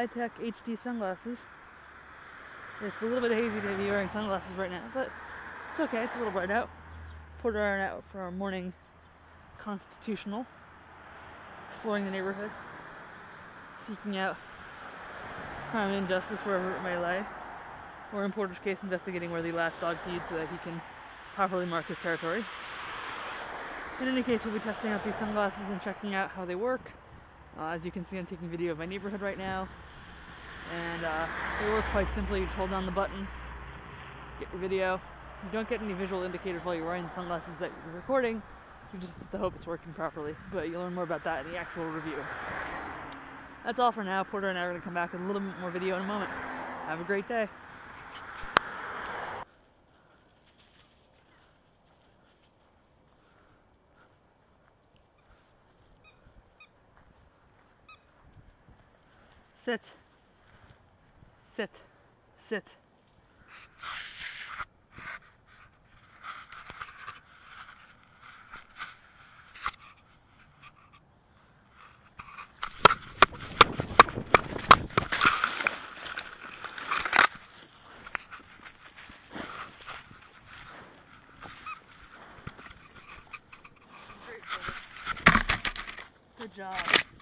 Spytec HD sunglasses. It's a little bit hazy to be wearing sunglasses right now, but it's okay. It's a little bright out. I are out for our morning constitutional, exploring the neighborhood, seeking out crime and injustice wherever it may lie, or in Porter's case, investigating where the last dog feeds so that he can properly mark his territory. In any case, we'll be testing out these sunglasses and checking out how they work. Uh, as you can see, I'm taking video of my neighborhood right now. And uh, they work quite simply. You just hold down the button, get your video. You don't get any visual indicators while you're wearing the sunglasses that you're recording. You just have to hope it's working properly. But you'll learn more about that in the actual review. That's all for now. Porter and I are going to come back with a little bit more video in a moment. Have a great day. Sit. Sit. Sit. Good job.